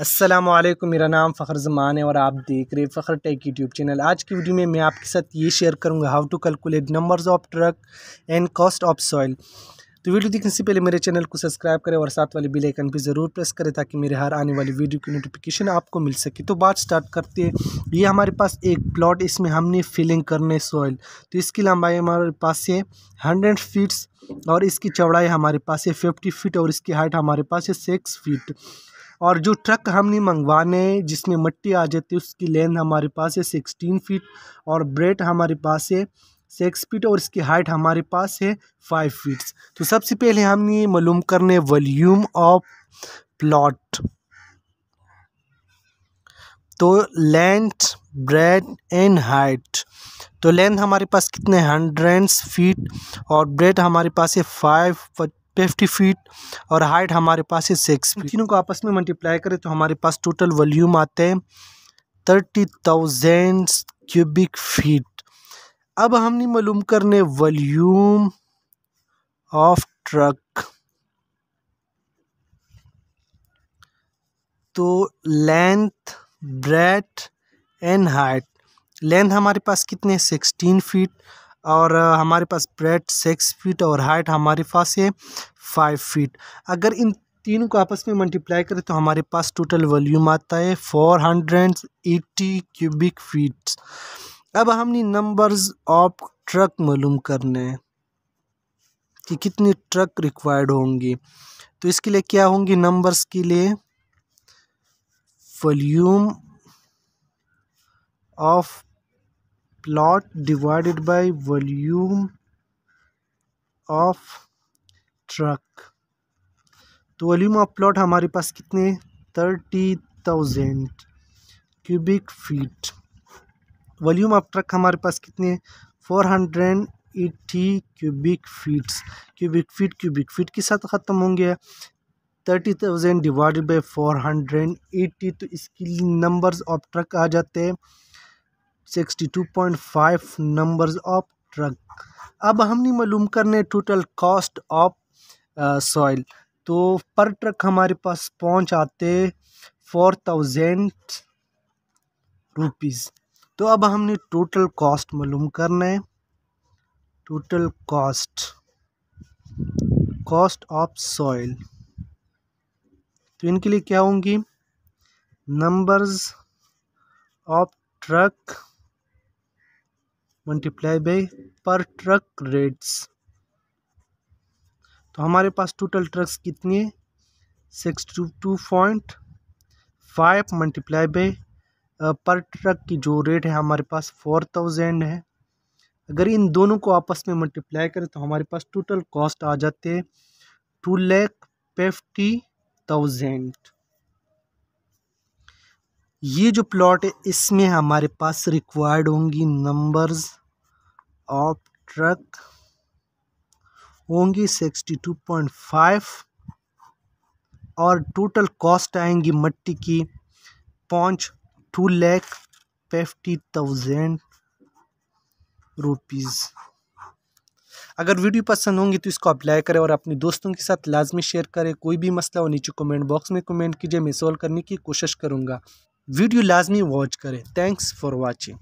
असलम मेरा नाम फ़खर ज़मान है और आप देख रहे हैं फ़खर टेक यूट्यूब चैनल आज की वीडियो में मैं आपके साथ ये शेयर करूँगा how to calculate numbers of truck and cost of soil तो वीडियो देखने से पहले मेरे चैनल को सब्सक्राइब करें और साथ वाले बिल आइकन पर ज़रूर प्रेस करें ताकि मेरे हर आने वाली वीडियो की नोटिफिकेशन आपको मिल सके। तो बात स्टार्ट करते हैं। ये हमारे पास एक प्लॉट इसमें हमने फिलिंग करने सॉइल तो इसकी लंबाई हमारे पास है हंड्रेड फीट्स और इसकी चौड़ाई हमारे पास है फिफ्टी फीट और इसकी हाइट हमारे पास है सिक्स फीट और जो ट्रक हमने मंगवाने जिसमें मट्टी आ जाती है, उसकी लेंथ हमारे पास है सिक्सटीन फीट और ब्रेड हमारे पास है सिक्स फीट और इसकी हाइट हमारे पास है फाइव फीट्स तो सबसे पहले हमने मालूम करने वॉल्यूम ऑफ़ प्लॉट तो लेंथ ब्रेड एंड हाइट तो लेंथ हमारे पास कितने हंड्रेड फीट और ब्रेड हमारे पास है फाइव फिफ्टी फीट और हाइट हमारे पास है सिक्स फीट तीनों को आपस में मल्टीप्लाई करें तो हमारे पास टोटल वॉल्यूम आते हैं थर्टी थाउज़ेंड क्यूबिक फीट अब हमने मालूम करने वॉल्यूम ऑफ़ ट्रक तो length breadth and height length हमारे पास कितने सिक्सटीन फीट और हमारे पास ब्रेड सिक्स फीट और हाइट हमारे पास है फाइव फीट अगर इन तीनों को आपस में मल्टीप्लाई करें तो हमारे पास टोटल वॉल्यूम आता है four hundred eighty cubic feet अब हमने नंबर्स ऑफ़ ट्रक मालूम करने हैं कि कितनी ट्रक रिक्वायर्ड होंगी। तो इसके लिए क्या होंगी नंबर्स के लिए? Volume of plot divided by volume of truck तो वॉल्यूम ऑफ़ प्लॉट हमारे पास कितने thirty thousand cubic feet volume of truck हमारे पास कितने four hundred eighty cubic feets cubic feet cubic feet के साथ ख़त्म होंगे। Thirty thousand divided by four hundred eighty तो इसकी नंबर्स ऑफ़ ट्रक आ जाते हैं। Sixty two point five numbers of truck अब हमने मालूम करने टोटल कॉस्ट ऑफ़ सॉइल तो पर ट्रक हमारे पास पहुँच आते फोर थाउज़ेंड रुपीज़ तो अब हमने टोटल कॉस्ट मालूम करना है. Total cost cost of soil तो इनके लिए क्या होंगी? Numbers of truck multiply by per truck rates तो हमारे पास टोटल ट्रक्स कितनी है? Six two two point five multiply by per truck की जो रेट है हमारे पास फोर थाउज़ेंड है। अगर इन दोनों को आपस में मल्टीप्लाई करें तो हमारे पास टोटल कॉस्ट आ जाते हैं टू लैख फिफ्टी थाउज़ेंड ये जो प्लॉट है, इसमें हमारे पास रिक्वायर्ड होंगी नंबर्स ऑफ़ ट्रक होंगी सिक्सटी टू पॉइंट फाइव और टोटल कॉस्ट आएँगी मट्टी की पाँच two lakh fifty thousand rupees अगर वीडियो पसंद होंगी तो इसको अप्लाई करें और अपने दोस्तों के साथ लाजमी शेयर करें। कोई भी मसला हो, नीचे कमेंट बॉक्स में कमेंट कीजिए, मैं सॉल्व करने की कोशिश करूँगा। वीडियो लाजमी वॉच करें. Thanks for watching